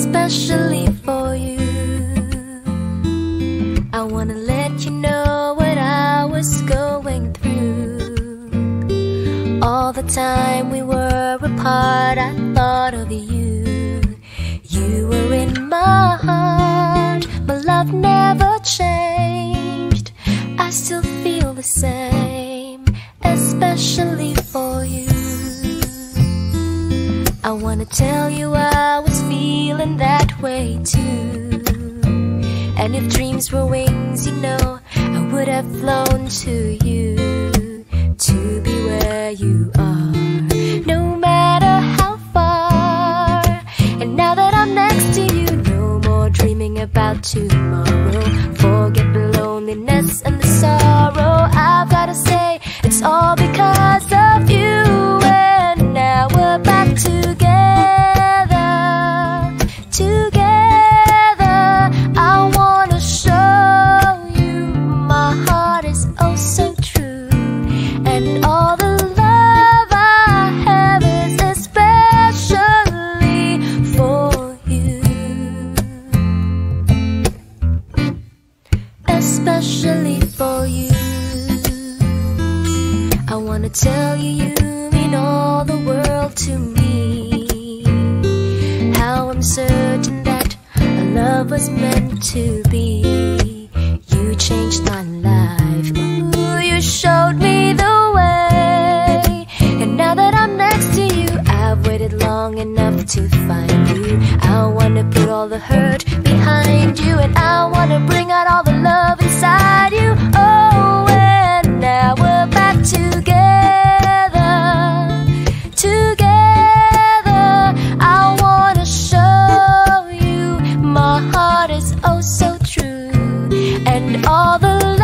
especially for you. I wanna let you know what I was going through. All the time we were apart, I thought of you. You were in my heart, my love never changed. I still feel the same, especially for you. I wanna tell you I was feeling that way too. And if dreams were wings, you know, I would have flown to you to be where you are, no matter how far. And now that I'm next to you, no more dreaming about tomorrow. Especially for you. Especially for you. I wanna tell you you mean all the world to me. How I'm certain that our love was meant to be. all the hurt behind you, and I wanna bring out all the love inside you. Oh, and now we're back together, together. I wanna show you my heart is oh so true, and all the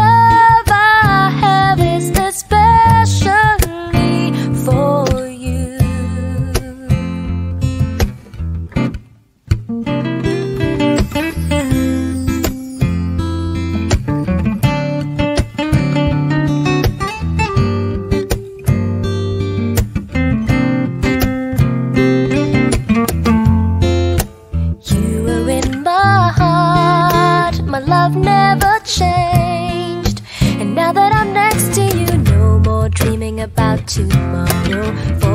tomorrow.